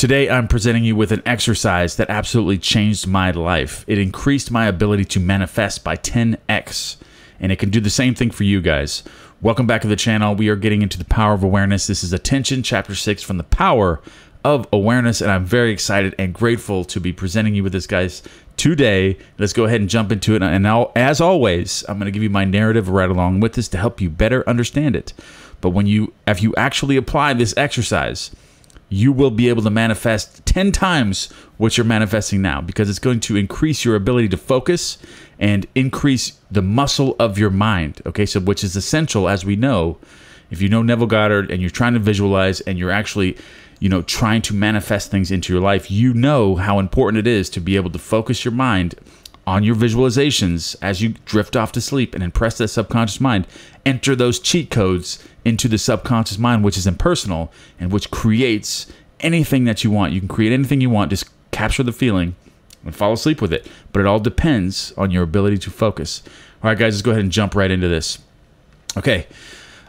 Today, I'm presenting you with an exercise that absolutely changed my life. It increased my ability to manifest by 10x, and it can do the same thing for you guys. Welcome back to the channel. We are getting into the power of awareness. This is Attention, Chapter 6 from the Power of Awareness, and I'm very excited and grateful to be presenting you with this, guys, today. Let's go ahead and jump into it. And now, as always, I'm going to give you my narrative right along with this to help you better understand it. But when you, if you actually apply this exercise, you will be able to manifest 10 times what you're manifesting now because it's going to increase your ability to focus and increase the muscle of your mind. Okay, so which is essential as we know. If you know Neville Goddard and you're trying to visualize and you're actually, you know, trying to manifest things into your life, you know how important it is to be able to focus your mind on your visualizations as you drift off to sleep and impress that subconscious mind. Enter those cheat codes into the subconscious mind, which is impersonal and which creates anything that you want. You can create anything you want, just capture the feeling and fall asleep with it. But it all depends on your ability to focus. All right, guys, let's go ahead and jump right into this. Okay.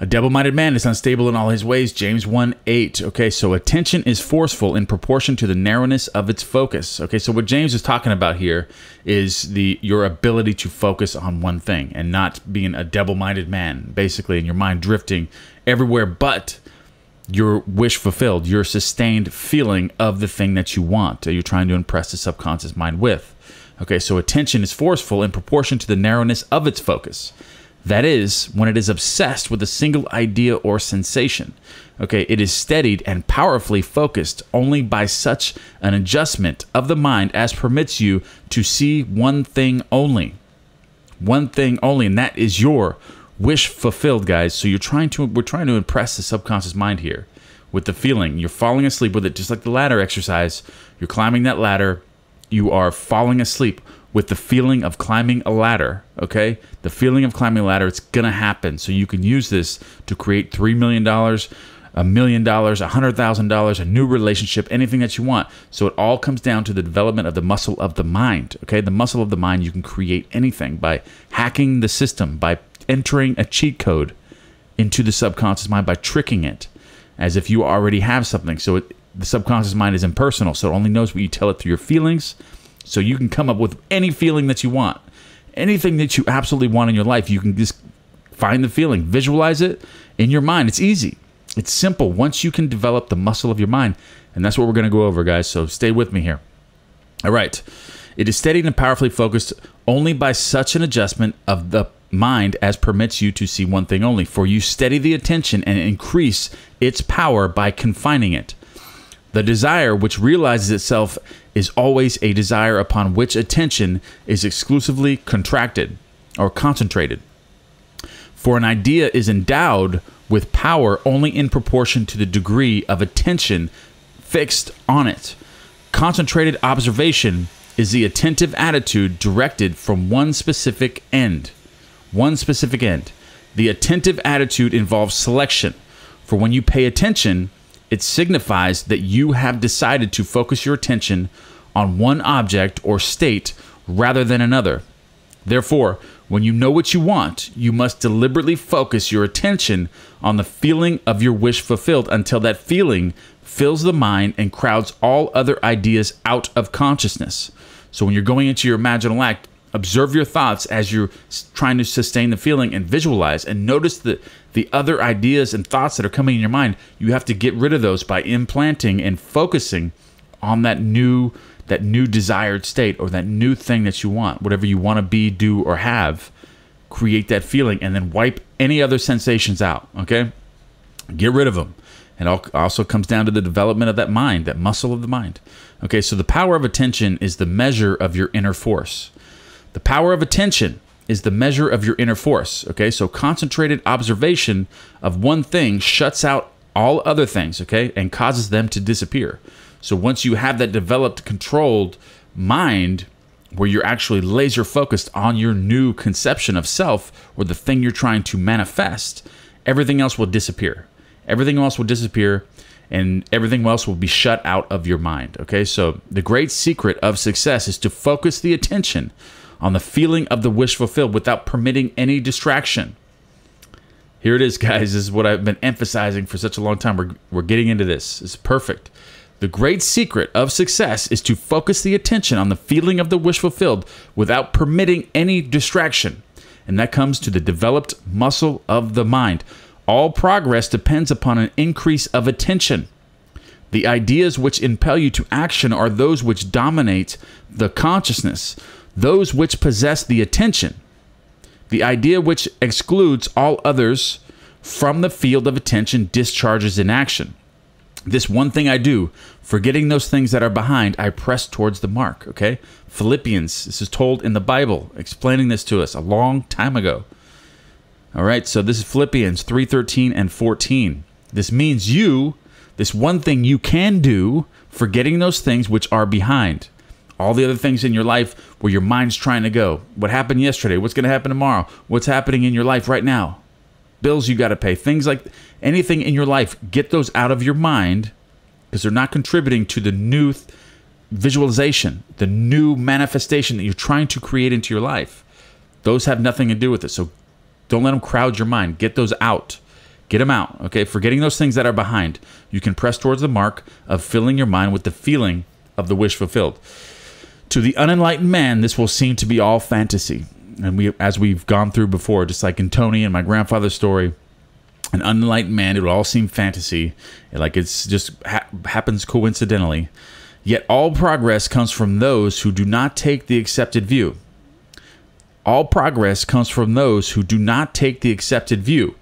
A double minded man is unstable in all his ways. James 1 8. Okay, so attention is forceful in proportion to the narrowness of its focus. Okay, so what James is talking about here is the your ability to focus on one thing and not being a double minded man, basically, and your mind drifting everywhere but your wish fulfilled, your sustained feeling of the thing that you want, that you're trying to impress the subconscious mind with. Okay, so attention is forceful in proportion to the narrowness of its focus. That is, when it is obsessed with a single idea or sensation. Okay, it is steadied and powerfully focused only by such an adjustment of the mind as permits you to see one thing only. One thing only, and that is your wish fulfilled, guys. So you're trying to we're trying to impress the subconscious mind here with the feeling. You're falling asleep with it, just like the ladder exercise. You're climbing that ladder, you are falling asleep with the feeling of climbing a ladder, okay? The feeling of climbing a ladder, it's gonna happen. So you can use this to create $3 million, a million dollars, a hundred thousand dollars, a new relationship, anything that you want. So it all comes down to the development of the muscle of the mind, okay? The muscle of the mind, you can create anything by hacking the system, by entering a cheat code into the subconscious mind, by tricking it as if you already have something. So it, the subconscious mind is impersonal, so it only knows what you tell it through your feelings so you can come up with any feeling that you want. Anything that you absolutely want in your life, you can just find the feeling, visualize it in your mind. It's easy. It's simple once you can develop the muscle of your mind. And that's what we're going to go over, guys. So stay with me here. All right. It is steadied and powerfully focused only by such an adjustment of the mind as permits you to see one thing only. For you steady the attention and increase its power by confining it. The desire, which realizes itself, is always a desire upon which attention is exclusively contracted or concentrated. For an idea is endowed with power only in proportion to the degree of attention fixed on it. Concentrated observation is the attentive attitude directed from one specific end. One specific end. The attentive attitude involves selection. For when you pay attention, it signifies that you have decided to focus your attention on one object or state rather than another. Therefore, when you know what you want, you must deliberately focus your attention on the feeling of your wish fulfilled until that feeling fills the mind and crowds all other ideas out of consciousness. So, when you're going into your imaginal act, observe your thoughts as you're trying to sustain the feeling and visualize and notice the the other ideas and thoughts that are coming in your mind. You have to get rid of those by implanting and focusing on that new that new desired state or that new thing that you want. Whatever you want to be do or have create that feeling and then wipe any other sensations out okay? Get rid of them. And also comes down to the development of that mind that muscle of the mind. Okay so the power of attention is the measure of your inner force the power of attention is the measure of your inner force. Okay, so concentrated observation of one thing shuts out all other things, okay, and causes them to disappear. So once you have that developed, controlled mind where you're actually laser focused on your new conception of self or the thing you're trying to manifest, everything else will disappear. Everything else will disappear and everything else will be shut out of your mind. Okay, so the great secret of success is to focus the attention on the feeling of the wish fulfilled without permitting any distraction. Here it is, guys. This is what I've been emphasizing for such a long time. We're, we're getting into this. It's perfect. The great secret of success is to focus the attention on the feeling of the wish fulfilled without permitting any distraction. And that comes to the developed muscle of the mind. All progress depends upon an increase of attention. The ideas which impel you to action are those which dominate the consciousness, those which possess the attention. The idea which excludes all others from the field of attention discharges in action. This one thing I do, forgetting those things that are behind, I press towards the mark. Okay? Philippians, this is told in the Bible, explaining this to us a long time ago. All right, so this is Philippians 3:13 and 14. This means you, this one thing you can do, forgetting those things which are behind. All the other things in your life where your mind's trying to go. What happened yesterday? What's going to happen tomorrow? What's happening in your life right now? bills you got to pay, things like anything in your life, get those out of your mind because they're not contributing to the new th- visualization, the new manifestation that you're trying to create into your life. Those have nothing to do with it. So don't let them crowd your mind. Get those out. Get them out. Okay. Forgetting those things that are behind, you can press towards the mark of filling your mind with the feeling of the wish fulfilled. To the unenlightened man, this will seem to be all fantasy and we as we've gone through before, just like in Tony and my grandfather's story, an unenlightened man, it would all seem fantasy, like it's just ha- happens coincidentally. Yet all progress comes from those who do not take the accepted view. All progress comes from those who do not take the accepted view,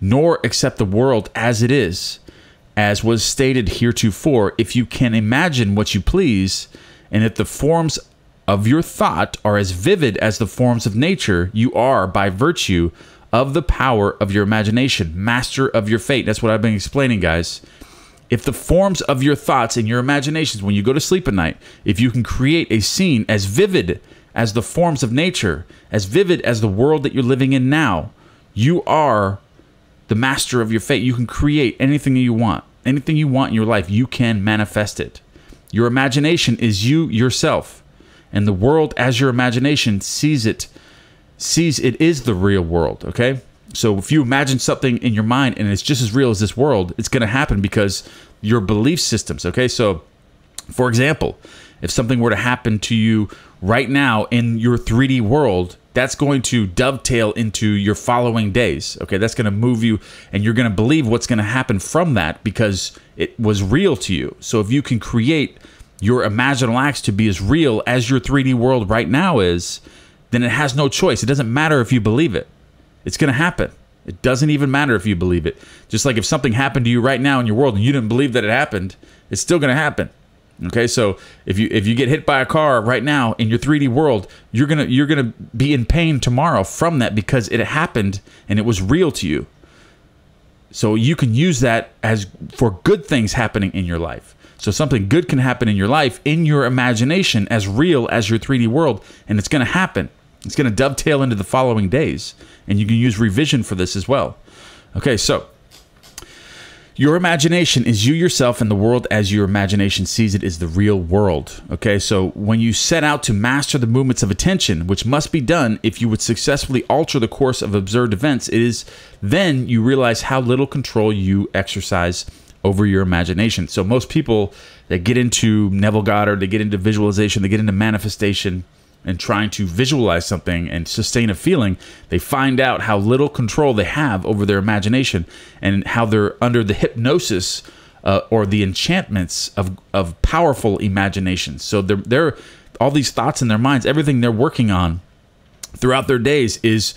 nor accept the world as it is, as was stated heretofore. If you can imagine what you please, and if the forms of your thought are as vivid as the forms of nature, you are, by virtue of the power of your imagination, master of your fate. That's what I've been explaining, guys. If the forms of your thoughts and your imaginations, when you go to sleep at night, if you can create a scene as vivid as the forms of nature, as vivid as the world that you're living in now, you are the master of your fate. You can create anything you want. Anything you want in your life, you can manifest it. Your imagination is you yourself. And the world as your imagination sees it sees it is the real world okay? So if you imagine something in your mind and it's just as real as this world it's going to happen because your belief systems okay? So for example if something were to happen to you right now in your 3D world that's going to dovetail into your following days okay that's going to move you and you're going to believe what's going to happen from that because it was real to you so if you can create your imaginal acts to be as real as your 3D world right now is, then it has no choice. It doesn't matter if you believe it. It's going to happen. It doesn't even matter if you believe it. Just like if something happened to you right now in your world and you didn't believe that it happened, it's still going to happen. Okay, so if you if you get hit by a car right now in your 3D world, you're gonna you're gonna be in pain tomorrow from that because it happened and it was real to you. So you can use that as for good things happening in your life. So something good can happen in your life in your imagination as real as your 3D world, and it's to happen. It's to dovetail into the following days, and you can use revision for this as well. Okay, so your imagination is you yourself and the world as your imagination sees it is the real world. Okay, so when you set out to master the movements of attention, which must be done if you would successfully alter the course of observed events, it is then you realize how little control you exercise over your imagination. So most people that get into Neville Goddard, they get into visualization, they get into manifestation and trying to visualize something and sustain a feeling, they find out how little control they have over their imagination and how they're under the hypnosis uh, or the enchantments of, of powerful imaginations. So they're, they're all these thoughts in their minds, everything they're working on throughout their days is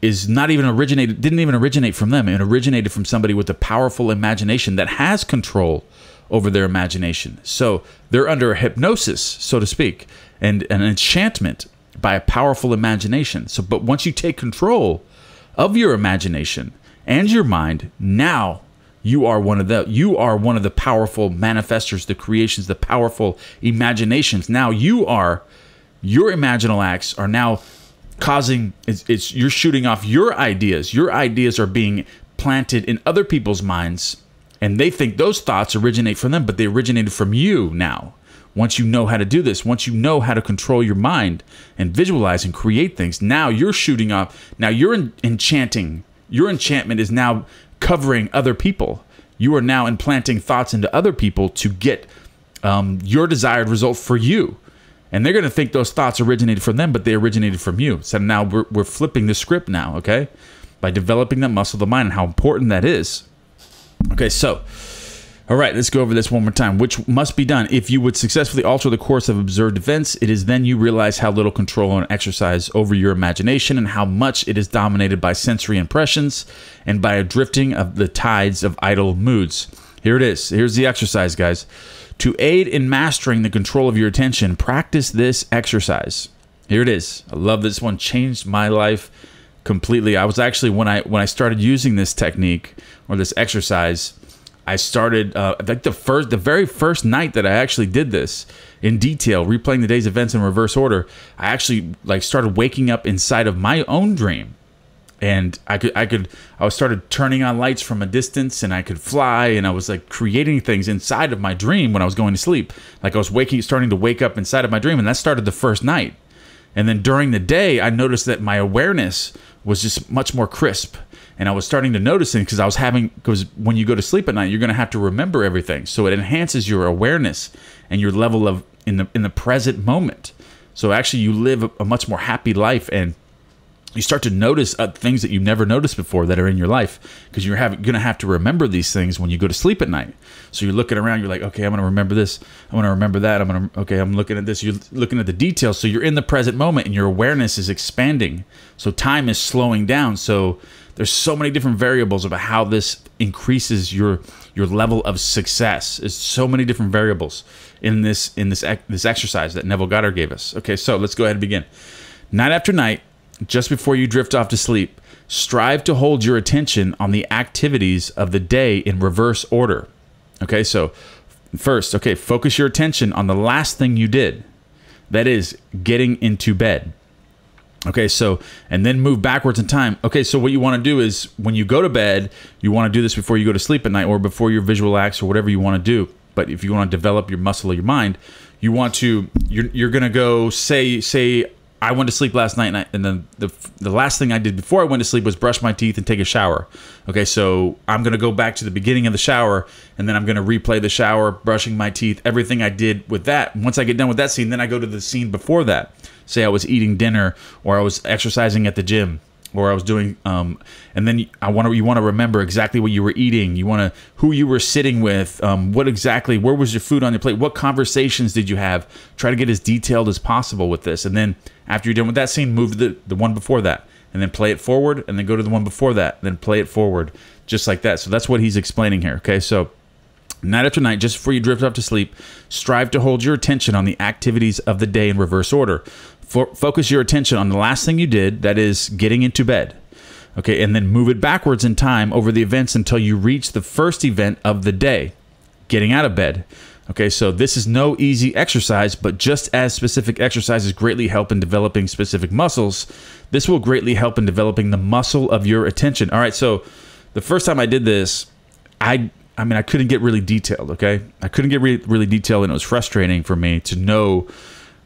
is not even originated didn't even originate from them it originated from somebody with a powerful imagination that has control over their imagination. So they're under hypnosis so to speak and an enchantment by a powerful imagination. So but once you take control of your imagination and your mind now you are one of the you are one of the powerful manifestors the creations the powerful imaginations. Now you are your imaginal acts are now causing it's, it's you're shooting off your ideas. Your ideas are being planted in other people's minds and they think those thoughts originate from them, but they originated from you now. Once you know how to do this, once you know how to control your mind and visualize and create things, now you're shooting off. Now you're enchanting. Your enchantment is now covering other people. you are now implanting thoughts into other people to get um, your desired result for you. And they're going to think those thoughts originated from them, but they originated from you. So now we're, we're flipping the script now, okay? By developing that muscle of the mind and how important that is. Okay, so all right, let's go over this one more time. Which must be done. If you would successfully alter the course of observed events, it is then you realize how little control and exercise over your imagination and how much it is dominated by sensory impressions and by a drifting of the tides of idle moods. Here it is. Here's the exercise, guys. To aid in mastering the control of your attention, practice this exercise. Here it is. I love this one. Changed my life completely. I was actually when I when I started using this technique or this exercise, I started uh, like the first, the very first night that I actually did this in detail, replaying the day's events in reverse order. I actually like started waking up inside of my own dream, and I could, I could, I was started turning on lights from a distance, and I could fly, and I was like creating things inside of my dream when I was going to sleep. Like I was waking, starting to wake up inside of my dream, and that started the first night. And then during the day, I noticed that my awareness was just much more crisp and I was starting to notice it because I was having because when you go to sleep at night, you're going to have to remember everything. So it enhances your awareness and your level of in the in the present moment. So actually, you live a, a much more happy life and you start to notice uh, things that you've never noticed before that are in your life because you're going to have to remember these things when you go to sleep at night. So you're looking around, you're like, okay, I'm going to remember this. I'm going to remember that. I'm going to, okay, I'm looking at this. You're looking at the details. So you're in the present moment and your awareness is expanding. So time is slowing down. So there's so many different variables about how this increases your your level of success. There's so many different variables in this in this this exercise that Neville Goddard gave us. Okay, so let's go ahead and begin. Night after night, just before you drift off to sleep, strive to hold your attention on the activities of the day in reverse order. Okay, so first, okay, focus your attention on the last thing you did. That is getting into bed. Okay, so and then move backwards in time. Okay, so what you want to do is when you go to bed, you want to do this before you go to sleep at night or before your visual acts or whatever you want to do. But if you want to develop your muscle of your mind, you want to you're you're gonna go say say I went to sleep last night, and, I, and then the the last thing I did before I went to sleep was brush my teeth and take a shower. Okay, so I'm gonna go back to the beginning of the shower, and then I'm gonna replay the shower, brushing my teeth, everything I did with that. Once I get done with that scene, then I go to the scene before that. Say I was eating dinner, or I was exercising at the gym, or I was doing, um, and then I want to you want to remember exactly what you were eating. You want to who you were sitting with, um, what exactly, where was your food on your plate, what conversations did you have. Try to get as detailed as possible with this, and then after you're done with that scene, move to the the one before that, and then play it forward, and then go to the one before that, then play it forward, just like that. So that's what he's explaining here. Okay, so night after night, just before you drift off to sleep, strive to hold your attention on the activities of the day in reverse order focus your attention on the last thing you did, that is getting into bed. Okay, and then move it backwards in time over the events until you reach the first event of the day, getting out of bed. Okay, so this is no easy exercise, but just as specific exercises greatly help in developing specific muscles, this will greatly help in developing the muscle of your attention. All right, so the first time I did this, I I mean I couldn't get really detailed, okay? I couldn't get really, really detailed and it was frustrating for me to know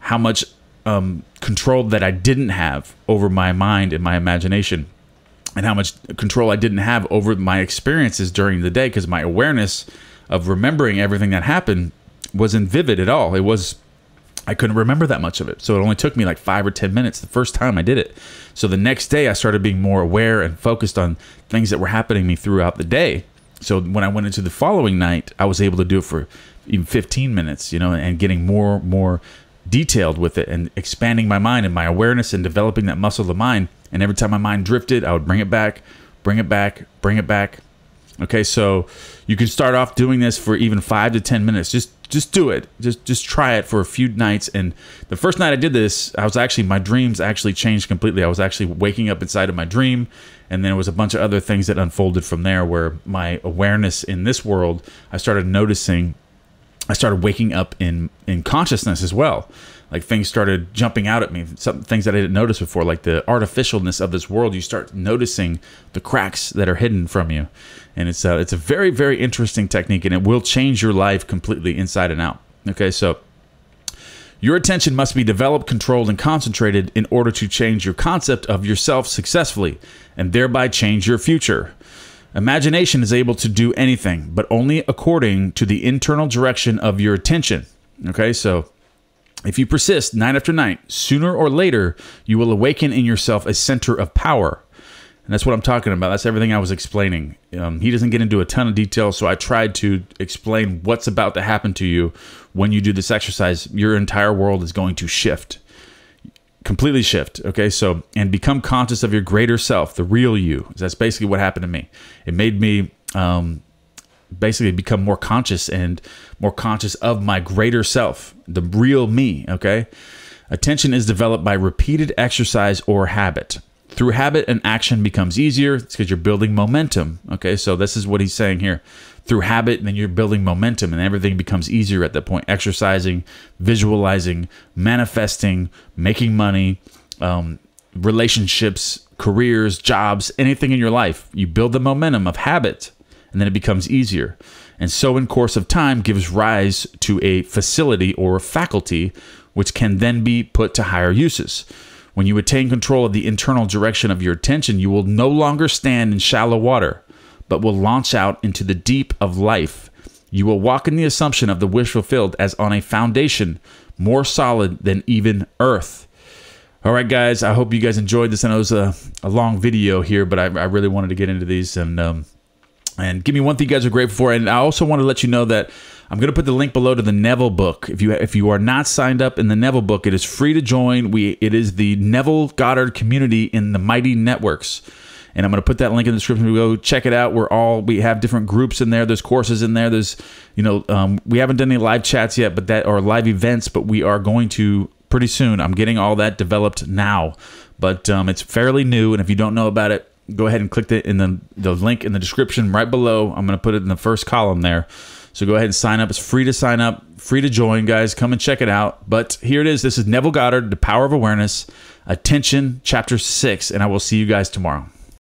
how much um, control that I didn't have over my mind and my imagination, and how much control I didn't have over my experiences during the day because my awareness of remembering everything that happened wasn't vivid at all. It was I couldn't remember that much of it. So it only took me like five or 10 minutes the first time I did it. So the next day, I started being more aware and focused on things that were happening to me throughout the day. So when I went into the following night, I was able to do it for even 15 minutes, you know, and getting more, more detailed with it and expanding my mind and my awareness and developing that muscle of the mind. And every time my mind drifted, I would bring it back, bring it back, bring it back. Okay, so you can start off doing this for even five to ten minutes. Just just do it. Just just try it for a few nights. And the first night I did this, I was actually my dreams actually changed completely. I was actually waking up inside of my dream, and then it was a bunch of other things that unfolded from there where my awareness in this world, I started noticing I started waking up in in consciousness as well. Like things started jumping out at me, some things that I didn't notice before, like the artificialness of this world. You start noticing the cracks that are hidden from you, and it's a, it's a very very interesting technique, and it will change your life completely inside and out. Okay, so your attention must be developed, controlled, and concentrated in order to change your concept of yourself successfully, and thereby change your future. Imagination is able to do anything, but only according to the internal direction of your attention. Okay, so if you persist night after night, sooner or later, you will awaken in yourself a center of power. And that's what I'm talking about. That's everything I was explaining. Um, he doesn't get into a ton of detail, so I tried to explain what's about to happen to you when you do this exercise. Your entire world is going to shift completely shift. Okay, so and become conscious of your greater self, the real you. That's basically what happened to me. It made me um, basically become more conscious and more conscious of my greater self, the real me. Okay, attention is developed by repeated exercise or habit. Through habit, an action becomes easier. It's because you're building momentum. Okay, so this is what he's saying here through habit, and then you're building momentum, and everything becomes easier at that point. Exercising, visualizing, manifesting, making money, um, relationships, careers, jobs, anything in your life. You build the momentum of habit, and then it becomes easier. And so, in course of time, gives rise to a facility or a faculty, which can then be put to higher uses. When you attain control of the internal direction of your attention, you will no longer stand in shallow water but will launch out into the deep of life. You will walk in the assumption of the wish fulfilled as on a foundation more solid than even earth. All right, guys, I hope you guys enjoyed this. I know it was a, a long video here, but I, I really wanted to get into these and um, and give me one thing you guys are grateful for. And I also want to let you know that I'm going to put the link below to the Neville book. If you if you are not signed up in the Neville book, it is free to join. We it is the Neville Goddard community in the Mighty Networks and I'm going to put that link in the description. Go check it out. We're all we have different groups in there. There's courses in there. There's you know um, we haven't done any live chats yet, but that or live events, but we are going to pretty soon. I'm getting all that developed now, but um, it's fairly new. And if you don't know about it, go ahead and click the in the the link in the description right below. I'm going to put it in the first column there. So go ahead and sign up. It's free to sign up, free to join, guys. Come and check it out. But here it is. This is Neville Goddard, The Power of Awareness, Attention, Chapter 6, and I will see you guys tomorrow.